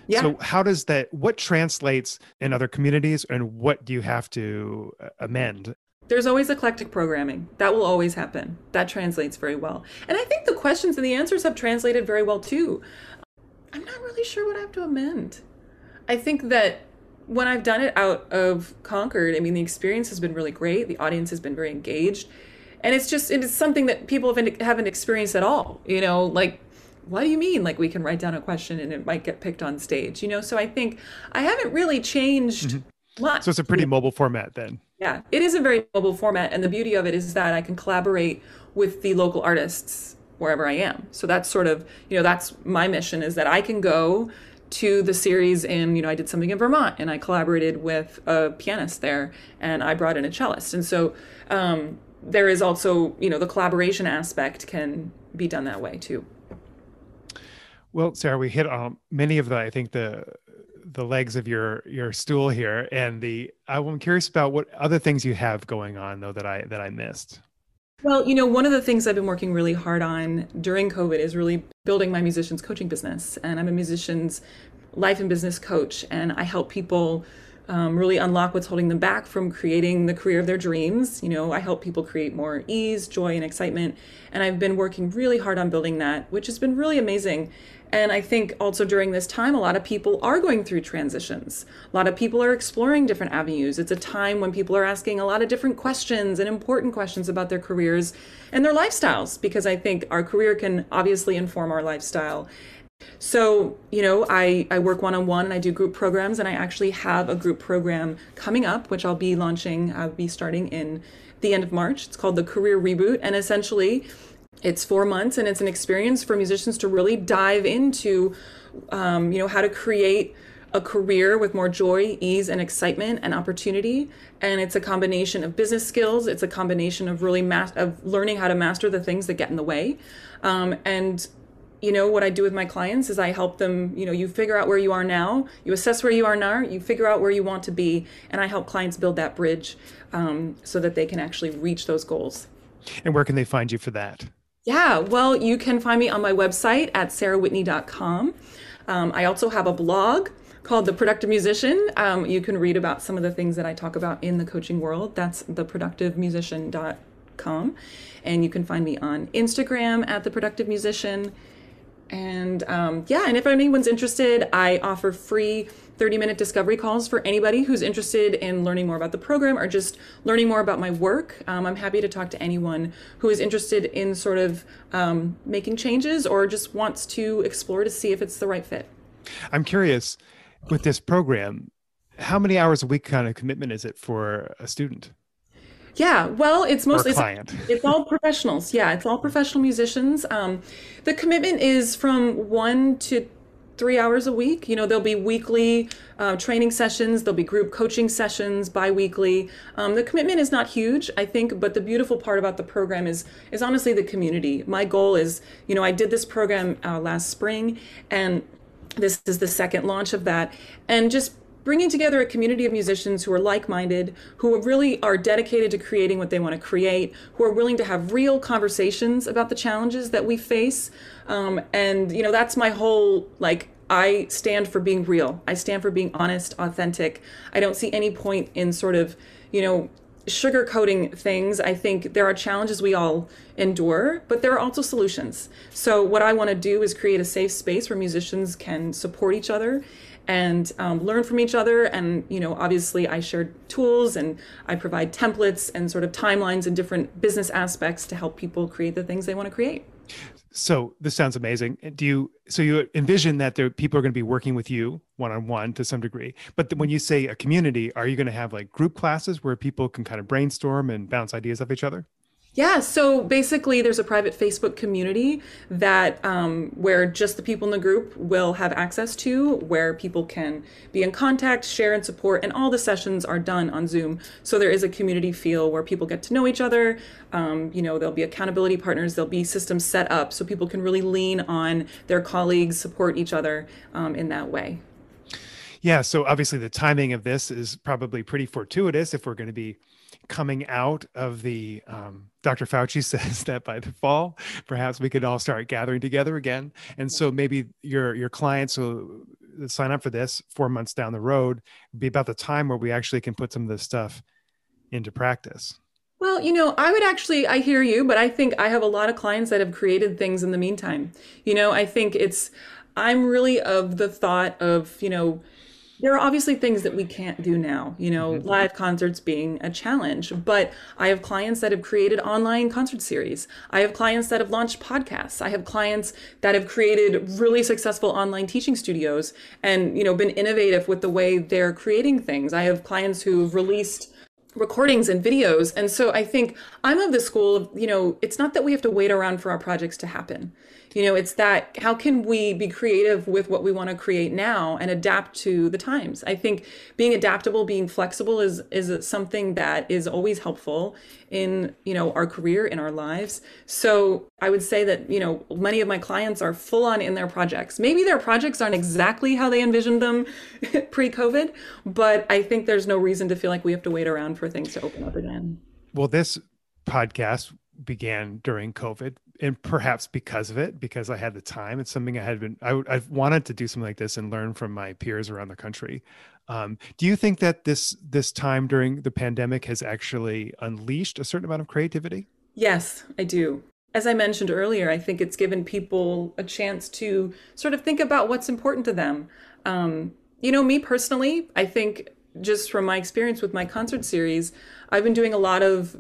Yeah. So how does that what translates in other communities and what do you have to uh, amend there's always eclectic programming. That will always happen. That translates very well. And I think the questions and the answers have translated very well too. I'm not really sure what I have to amend. I think that when I've done it out of Concord, I mean, the experience has been really great. The audience has been very engaged. And it's just, it's something that people haven't, haven't experienced at all. You know, like, what do you mean? Like, we can write down a question and it might get picked on stage, you know? So I think I haven't really changed mm-hmm. So it's a pretty mobile format then. Yeah, it is a very mobile format, and the beauty of it is that I can collaborate with the local artists wherever I am. So that's sort of, you know, that's my mission is that I can go to the series in, you know, I did something in Vermont and I collaborated with a pianist there and I brought in a cellist. And so um, there is also, you know, the collaboration aspect can be done that way too. Well, Sarah, we hit on many of the, I think the the legs of your your stool here and the i'm curious about what other things you have going on though that i that i missed Well, you know, one of the things I've been working really hard on during COVID is really building my musicians coaching business. And I'm a musician's life and business coach, and I help people um, really unlock what's holding them back from creating the career of their dreams. You know, I help people create more ease, joy, and excitement. And I've been working really hard on building that, which has been really amazing. And I think also during this time, a lot of people are going through transitions. A lot of people are exploring different avenues. It's a time when people are asking a lot of different questions and important questions about their careers and their lifestyles, because I think our career can obviously inform our lifestyle. So, you know, I, I work one on one and I do group programs, and I actually have a group program coming up, which I'll be launching, I'll be starting in the end of March. It's called the Career Reboot. And essentially, it's four months and it's an experience for musicians to really dive into, um, you know, how to create a career with more joy, ease, and excitement and opportunity. And it's a combination of business skills. It's a combination of really of learning how to master the things that get in the way. Um, and you know what I do with my clients is I help them. You know, you figure out where you are now, you assess where you are now, you figure out where you want to be, and I help clients build that bridge um, so that they can actually reach those goals. And where can they find you for that? Yeah, well, you can find me on my website at sarahwhitney.com. Um, I also have a blog called The Productive Musician. Um, you can read about some of the things that I talk about in the coaching world. That's theproductivemusician.com. And you can find me on Instagram at The Productive Musician. And um, yeah, and if anyone's interested, I offer free 30 minute discovery calls for anybody who's interested in learning more about the program or just learning more about my work. Um, I'm happy to talk to anyone who is interested in sort of um, making changes or just wants to explore to see if it's the right fit. I'm curious with this program, how many hours a week kind of commitment is it for a student? Yeah, well, it's mostly it's, it's, all professionals. Yeah, it's all professional musicians. Um, the commitment is from one to three hours a week. You know, there'll be weekly uh, training sessions, there'll be group coaching sessions bi-weekly. Um, the commitment is not huge, I think, but the beautiful part about the program is is honestly the community. My goal is, you know, I did this program uh, last spring, and this is the second launch of that, and just bringing together a community of musicians who are like-minded, who really are dedicated to creating what they want to create, who are willing to have real conversations about the challenges that we face. Um, and you know, that's my whole like I stand for being real. I stand for being honest, authentic. I don't see any point in sort of, you know, sugarcoating things. I think there are challenges we all endure, but there are also solutions. So, what I want to do is create a safe space where musicians can support each other and um, learn from each other. And, you know, obviously I share tools and I provide templates and sort of timelines and different business aspects to help people create the things they want to create. So this sounds amazing. Do you so you envision that there people are going to be working with you one on one to some degree, but when you say a community, are you going to have like group classes where people can kind of brainstorm and bounce ideas off each other? Yeah, so basically, there's a private Facebook community that um, where just the people in the group will have access to, where people can be in contact, share, and support, and all the sessions are done on Zoom. So there is a community feel where people get to know each other. Um, you know, there'll be accountability partners, there'll be systems set up so people can really lean on their colleagues, support each other um, in that way. Yeah, so obviously the timing of this is probably pretty fortuitous if we're going to be coming out of the um, Dr. Fauci says that by the fall, perhaps we could all start gathering together again. And so maybe your your clients will sign up for this four months down the road be about the time where we actually can put some of this stuff into practice. Well, you know, I would actually, I hear you, but I think I have a lot of clients that have created things in the meantime. You know, I think it's, I'm really of the thought of, you know, there are obviously things that we can't do now, you know, mm-hmm. live concerts being a challenge. But I have clients that have created online concert series. I have clients that have launched podcasts. I have clients that have created really successful online teaching studios and, you know, been innovative with the way they're creating things. I have clients who've released recordings and videos. And so I think I'm of the school of, you know, it's not that we have to wait around for our projects to happen you know it's that how can we be creative with what we want to create now and adapt to the times? I think being adaptable being flexible is is something that is always helpful in you know our career in our lives. So i would say that you know many of my clients are full on in their projects. Maybe their projects aren't exactly how they envisioned them pre-covid but i think there's no reason to feel like we have to wait around for things to open up again. Well this podcast began during COVID, and perhaps because of it, because I had the time. It's something I had been I, I've wanted to do something like this and learn from my peers around the country. Um, do you think that this this time during the pandemic has actually unleashed a certain amount of creativity? Yes, I do. As I mentioned earlier, I think it's given people a chance to sort of think about what's important to them. Um, you know, me personally, I think just from my experience with my concert series, I've been doing a lot of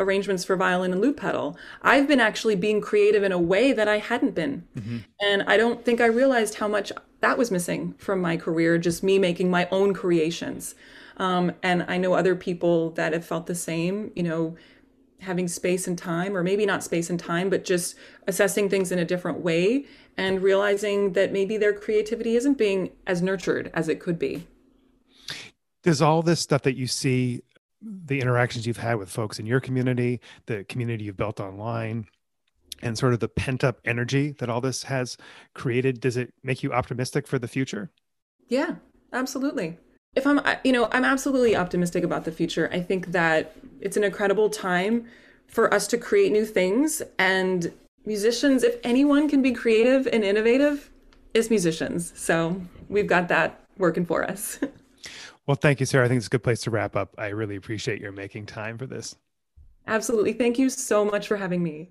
arrangements for violin and loop pedal. I've been actually being creative in a way that I hadn't been. Mm-hmm. And I don't think I realized how much that was missing from my career, just me making my own creations. Um, and I know other people that have felt the same, you know, having space and time, or maybe not space and time, but just assessing things in a different way and realizing that maybe their creativity isn't being as nurtured as it could be. Does all this stuff that you see the interactions you've had with folks in your community, the community you've built online, and sort of the pent up energy that all this has created, does it make you optimistic for the future? Yeah, absolutely. If I'm, you know, I'm absolutely optimistic about the future. I think that it's an incredible time for us to create new things. And musicians, if anyone can be creative and innovative, it's musicians. So we've got that working for us. Well, thank you, Sarah. I think it's a good place to wrap up. I really appreciate your making time for this. Absolutely. Thank you so much for having me.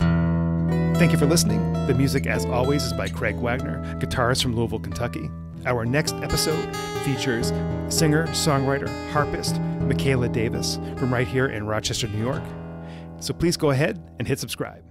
Thank you for listening. The music, as always, is by Craig Wagner, guitarist from Louisville, Kentucky. Our next episode features singer, songwriter, harpist Michaela Davis from right here in Rochester, New York. So please go ahead and hit subscribe.